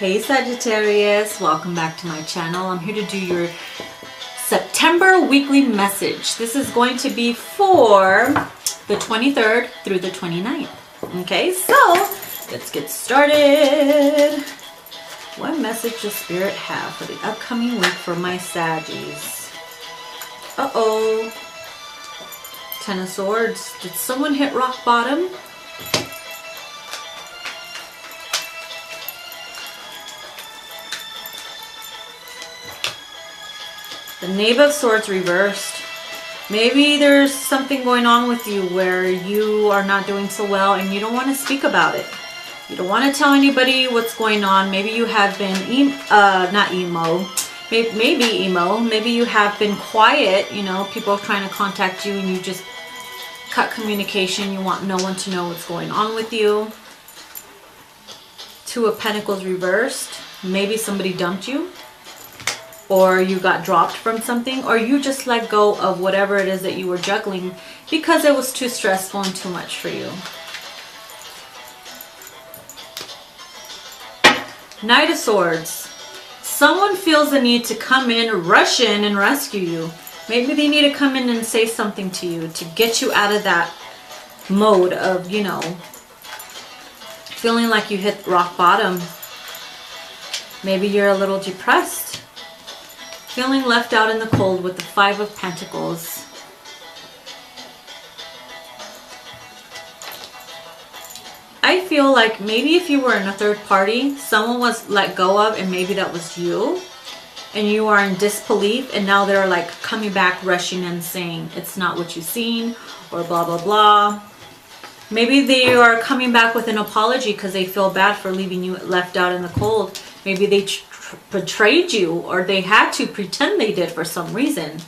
Hey Sagittarius, welcome back to my channel. I'm here to do your September weekly message. This is going to be for the 23rd through the 29th. Okay, so let's get started. What message does Spirit have for the upcoming week for my Saggies? Uh-oh. Ten of Swords. Did someone hit rock bottom? Knave of Swords reversed. Maybe there's something going on with you where you are not doing so well and you don't want to speak about it. You don't want to tell anybody what's going on. Maybe you have been, e uh, not emo, maybe, maybe emo. Maybe you have been quiet, you know, people are trying to contact you and you just cut communication. You want no one to know what's going on with you. Two of Pentacles reversed. Maybe somebody dumped you or you got dropped from something or you just let go of whatever it is that you were juggling because it was too stressful and too much for you. Knight of Swords. Someone feels the need to come in, rush in and rescue you. Maybe they need to come in and say something to you to get you out of that mode of, you know, feeling like you hit rock bottom. Maybe you're a little depressed Feeling left out in the cold with the Five of Pentacles. I feel like maybe if you were in a third party, someone was let go of and maybe that was you. And you are in disbelief and now they're like coming back rushing and saying it's not what you've seen or blah blah blah. Maybe they are coming back with an apology because they feel bad for leaving you left out in the cold. Maybe they betrayed you or they had to pretend they did for some reason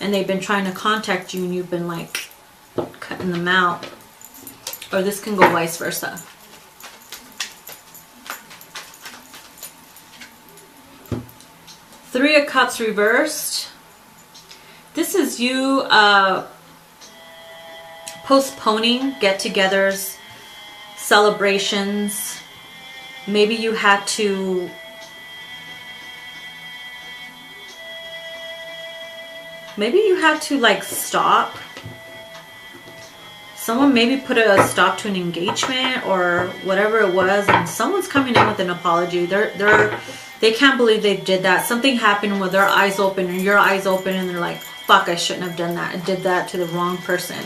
and they've been trying to contact you and you've been like cutting them out or this can go vice versa. Three of cups reversed. This is you uh, postponing get-togethers celebrations. Maybe you had to maybe you have to like stop. Someone maybe put a stop to an engagement or whatever it was and someone's coming in with an apology. They're they're they can't believe they did that. Something happened with their eyes open and your eyes open and they're like fuck i shouldn't have done that. I did that to the wrong person.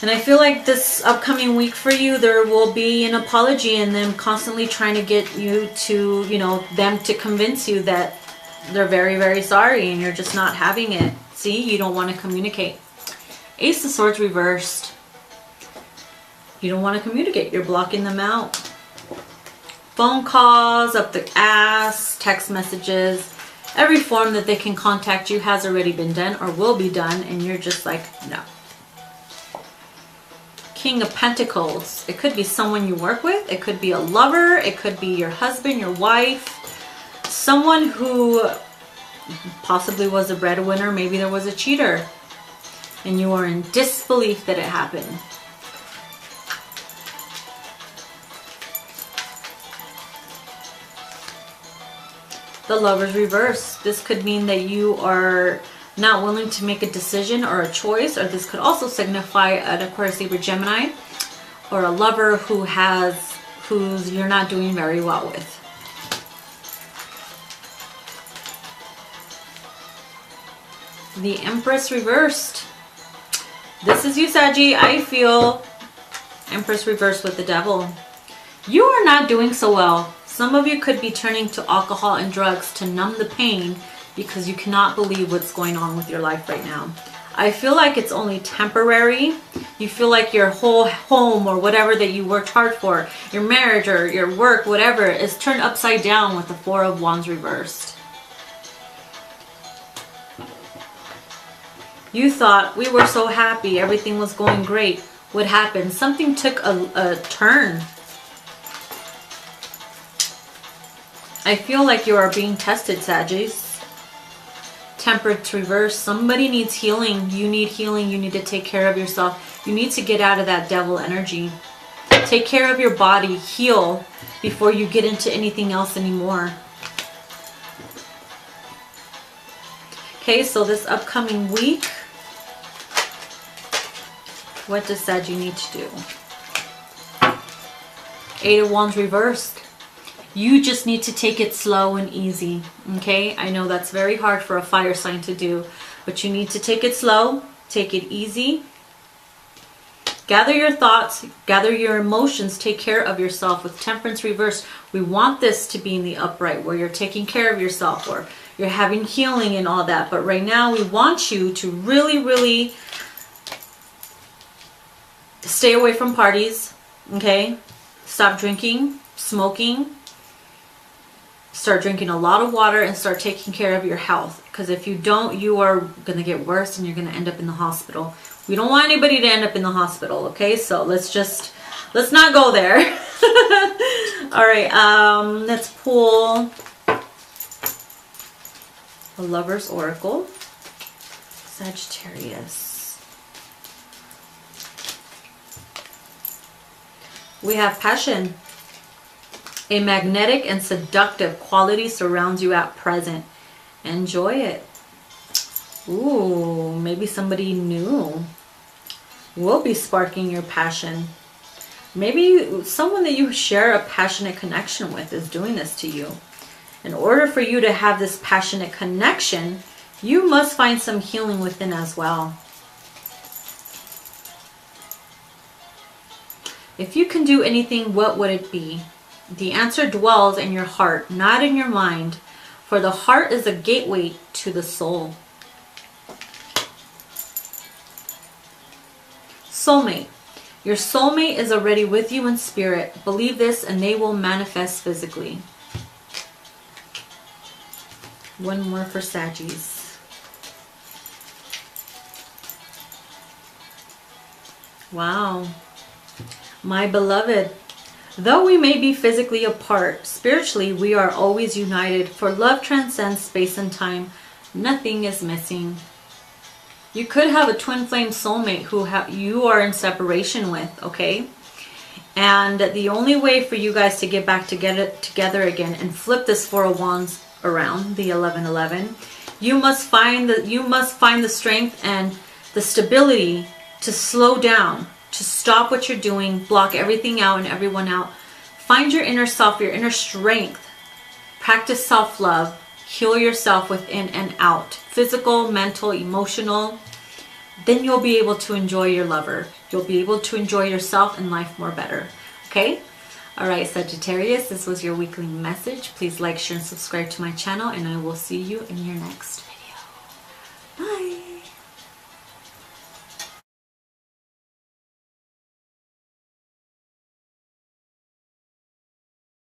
And I feel like this upcoming week for you, there will be an apology and them constantly trying to get you to, you know, them to convince you that they're very, very sorry and you're just not having it. See, you don't want to communicate. Ace of Swords reversed. You don't want to communicate. You're blocking them out. Phone calls, up the ass, text messages. Every form that they can contact you has already been done or will be done and you're just like, no. King of Pentacles. It could be someone you work with. It could be a lover. It could be your husband, your wife someone who possibly was a breadwinner, maybe there was a cheater, and you are in disbelief that it happened. The lover's reverse. This could mean that you are not willing to make a decision or a choice, or this could also signify an Aquarius, Libra, Gemini, or a lover who has, who's you're not doing very well with. The Empress reversed. This is you, Saggy. I feel Empress reversed with the Devil. You are not doing so well. Some of you could be turning to alcohol and drugs to numb the pain because you cannot believe what's going on with your life right now. I feel like it's only temporary. You feel like your whole home or whatever that you worked hard for, your marriage or your work, whatever, is turned upside down with the Four of Wands reversed. You thought we were so happy, everything was going great. What happened? Something took a, a turn. I feel like you are being tested, Saggies. Temperance reverse. Somebody needs healing. You need healing. You need to take care of yourself. You need to get out of that devil energy. Take care of your body. Heal before you get into anything else anymore. Okay, so this upcoming week, what does Sag need to do? Eight of Wands reversed. You just need to take it slow and easy, okay? I know that's very hard for a fire sign to do, but you need to take it slow, take it easy. Gather your thoughts, gather your emotions, take care of yourself. With temperance reversed, we want this to be in the upright where you're taking care of yourself or you're having healing and all that. But right now we want you to really, really stay away from parties, okay? Stop drinking, smoking. Start drinking a lot of water and start taking care of your health. Because if you don't, you are going to get worse and you're going to end up in the hospital. We don't want anybody to end up in the hospital, okay? So let's just, let's not go there. All right, um, let's pull the Lover's Oracle. Sagittarius. We have passion. A magnetic and seductive quality surrounds you at present. Enjoy it. Ooh, maybe somebody new will be sparking your passion. Maybe someone that you share a passionate connection with is doing this to you. In order for you to have this passionate connection, you must find some healing within as well. If you can do anything, what would it be? The answer dwells in your heart, not in your mind, for the heart is a gateway to the soul. Soulmate. Your soulmate is already with you in spirit. Believe this and they will manifest physically. One more for Saggies. Wow. My beloved, though we may be physically apart, spiritually we are always united, for love transcends space and time. Nothing is missing. You could have a twin flame soulmate who you are in separation with, okay? And the only way for you guys to get back together, together again and flip this Four of Wands around the 1111 you must find the you must find the strength and the stability to slow down to stop what you're doing block everything out and everyone out. Find your inner self your inner strength. Practice self-love. Heal yourself within and out. Physical mental emotional. Then you'll be able to enjoy your lover. You'll be able to enjoy yourself and life more better. Okay? All right, Sagittarius, this was your weekly message. Please like, share, and subscribe to my channel, and I will see you in your next video. Bye.